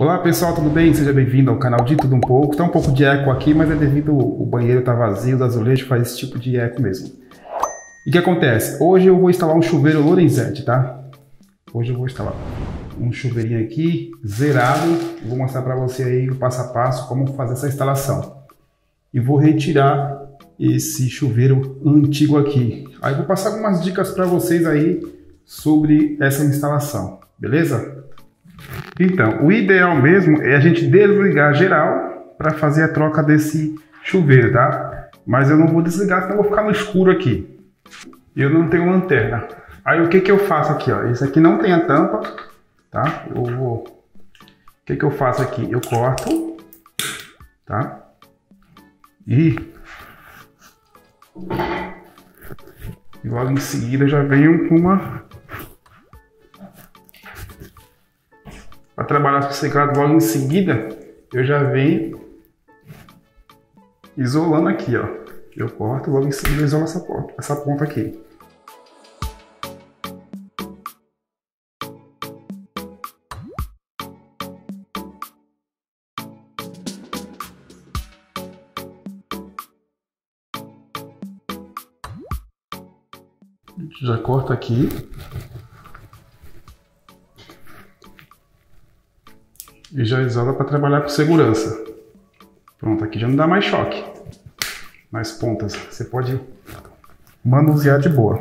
Olá pessoal, tudo bem? Seja bem-vindo ao canal de Tudo Um Pouco. Tá um pouco de eco aqui, mas é devido o banheiro tá vazio, o azulejo faz esse tipo de eco mesmo. E o que acontece? Hoje eu vou instalar um chuveiro Lorenzetti, tá? Hoje eu vou instalar um chuveirinho aqui, zerado. Vou mostrar para você aí o passo a passo como fazer essa instalação. E vou retirar esse chuveiro antigo aqui. Aí vou passar algumas dicas para vocês aí sobre essa instalação, beleza? Então, o ideal mesmo é a gente desligar geral para fazer a troca desse chuveiro, tá? Mas eu não vou desligar, senão eu vou ficar no escuro aqui. Eu não tenho lanterna. Aí o que que eu faço aqui, ó? Esse aqui não tem a tampa, tá? Eu vou... O que que eu faço aqui? Eu corto, tá? E e logo em seguida já venho com uma. Para trabalhar com secado logo em seguida, eu já venho isolando aqui, ó. Eu corto logo em seguida isolo essa ponta, essa ponta aqui. já corta aqui. E já isola para trabalhar com segurança. Pronto, aqui já não dá mais choque. Nas pontas, você pode manusear de boa.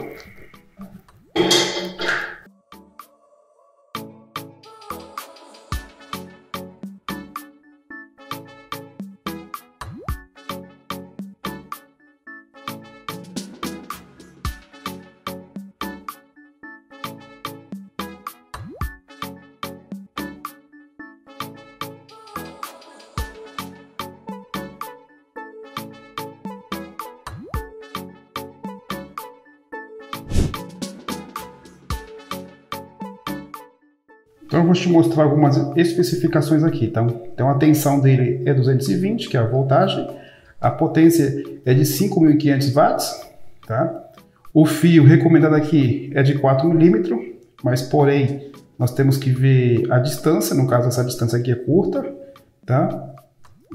Então eu vou te mostrar algumas especificações aqui. Então, então a tensão dele é 220, que é a voltagem. A potência é de 5.500 watts, tá? O fio recomendado aqui é de 4 milímetros, mas porém nós temos que ver a distância, no caso essa distância aqui é curta, tá?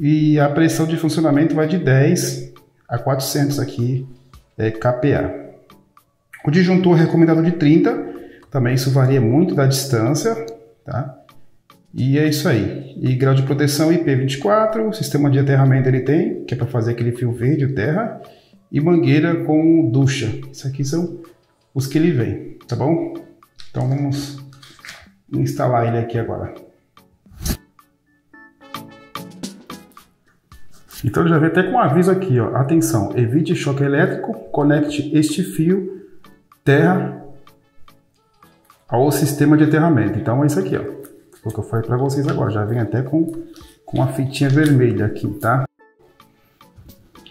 E a pressão de funcionamento vai de 10 a 400 aqui é, kPa. O disjuntor recomendado de 30, também isso varia muito da distância, tá? E é isso aí. E grau de proteção IP24, o sistema de aterramento ele tem, que é para fazer aquele fio verde, o terra, e mangueira com ducha. Isso aqui são os que ele vem, tá bom? Então vamos instalar ele aqui agora. Então já vem até com um aviso aqui, ó. Atenção, evite choque elétrico, conecte este fio terra ao sistema de aterramento. Então é isso aqui, ó. Foi o que eu falei para vocês agora. Já vem até com, com uma fitinha vermelha aqui, tá?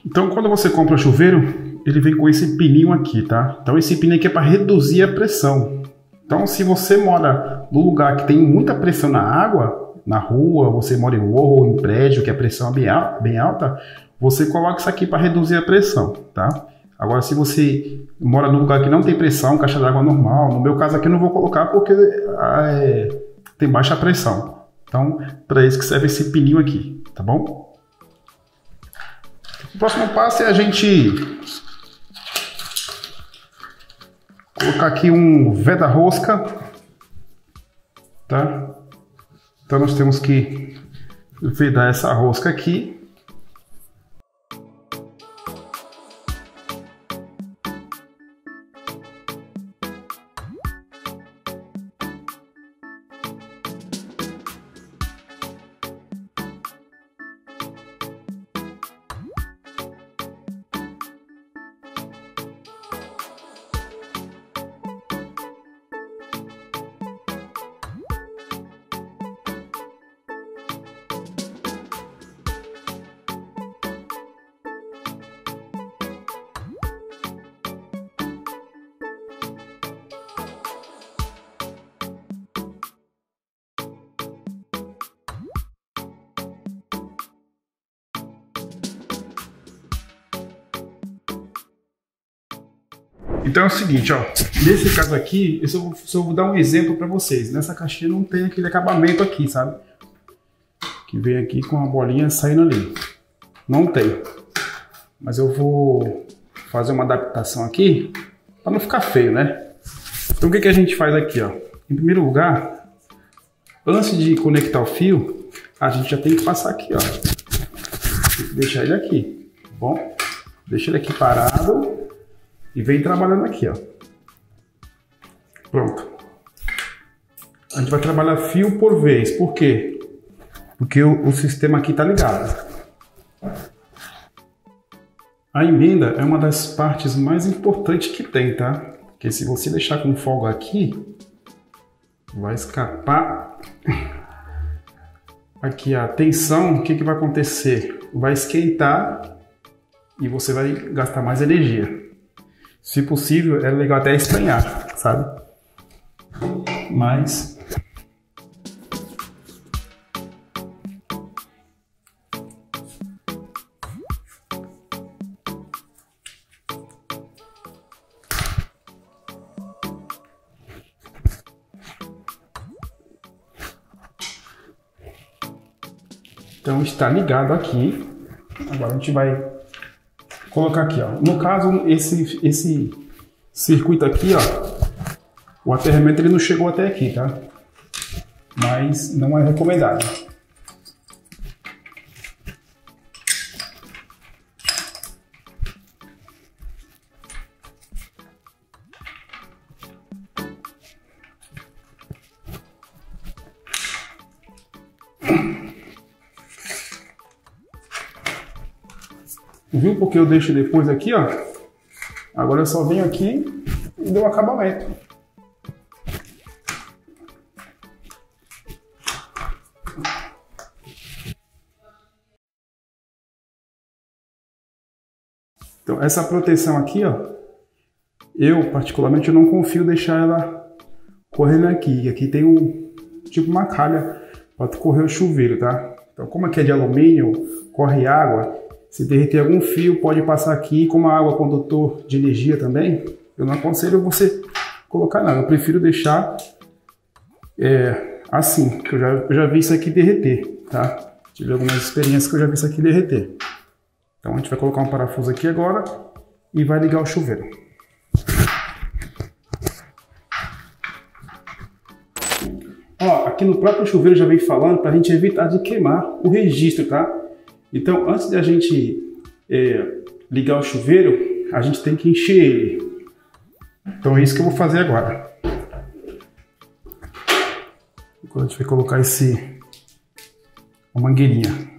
Então quando você compra chuveiro, ele vem com esse pininho aqui, tá? Então esse pininho aqui é para reduzir a pressão. Então se você mora num lugar que tem muita pressão na água, na rua, você mora em morro ou em prédio que a pressão é bem alta, você coloca isso aqui para reduzir a pressão, tá? Agora, se você mora num lugar que não tem pressão, caixa d'água normal, no meu caso aqui eu não vou colocar porque ah, é, tem baixa pressão. Então, para isso que serve esse pininho aqui, tá bom? O próximo passo é a gente colocar aqui um veda-rosca, tá? Então nós temos que vedar essa rosca aqui Então é o seguinte, ó, nesse caso aqui, eu só, só vou dar um exemplo para vocês. Nessa caixinha não tem aquele acabamento aqui, sabe? que vem aqui com a bolinha saindo ali. Não tem. Mas eu vou fazer uma adaptação aqui para não ficar feio, né? Então o que, que a gente faz aqui, ó? Em primeiro lugar, antes de conectar o fio, a gente já tem que passar aqui, ó. Tem que deixar ele aqui, tá bom? Deixa ele aqui parado e vem trabalhando aqui, ó. Pronto. A gente vai trabalhar fio por vez. Por quê? Porque o, o sistema aqui tá ligado. A emenda é uma das partes mais importantes que tem, tá? Porque se você deixar com folga aqui, vai escapar. Aqui a tensão, o que, que vai acontecer? Vai esquentar e você vai gastar mais energia. Se possível, é legal até estranhar, sabe? Mas Então está ligado aqui. Agora a gente vai colocar aqui, ó. No caso, esse, esse circuito aqui, ó, o aterramento ele não chegou até aqui, tá? Mas não é recomendado. Viu porque eu deixo depois aqui, ó? Agora eu só venho aqui e dou acabamento. Então, essa proteção aqui, ó, eu particularmente eu não confio deixar ela correndo aqui. Aqui tem um tipo uma calha para correr o chuveiro, tá? Então, como aqui é de alumínio, corre água, se derreter algum fio, pode passar aqui, como a água condutor de energia também, eu não aconselho você colocar nada. Eu prefiro deixar é, assim, que eu já, eu já vi isso aqui derreter, tá? Tive algumas experiências que eu já vi isso aqui derreter. Então a gente vai colocar um parafuso aqui agora e vai ligar o chuveiro. Ó, aqui no próprio chuveiro já vem falando para a gente evitar de queimar o registro, tá? Então, antes de a gente é, ligar o chuveiro, a gente tem que encher ele. Então é isso que eu vou fazer agora. Agora a gente vai colocar esse uma mangueirinha.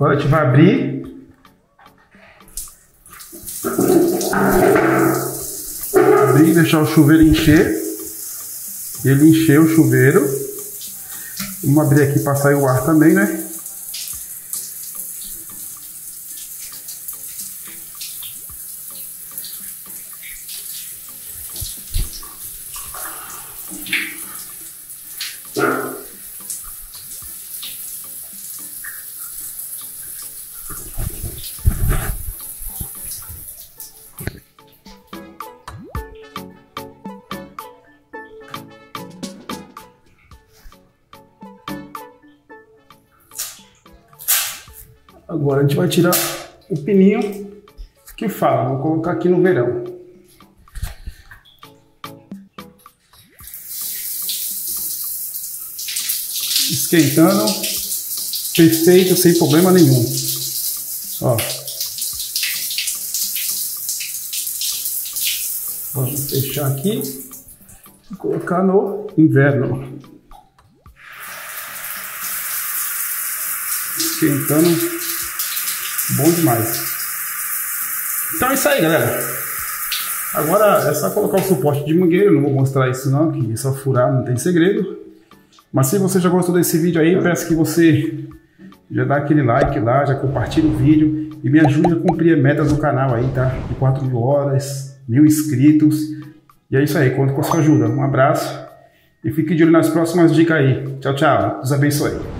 Agora a gente vai abrir. Abrir deixar o chuveiro encher. Ele encheu o chuveiro. Vamos abrir aqui para sair o ar também, né? Agora a gente vai tirar o pininho que fala, vou colocar aqui no verão. Esquentando, perfeito, sem problema nenhum. Ó. Vamos fechar aqui e colocar no inverno. Esquentando Bom demais. Então é isso aí, galera. Agora é só colocar o suporte de mangueira, não vou mostrar isso não, que é só furar, não tem segredo. Mas se você já gostou desse vídeo aí, peço que você já dá aquele like lá, já compartilha o vídeo e me ajude a cumprir a meta do canal aí, tá? De 4 mil horas, mil inscritos. E é isso aí, conto com a sua ajuda. Um abraço e fique de olho nas próximas dicas aí. Tchau, tchau. Deus abençoe.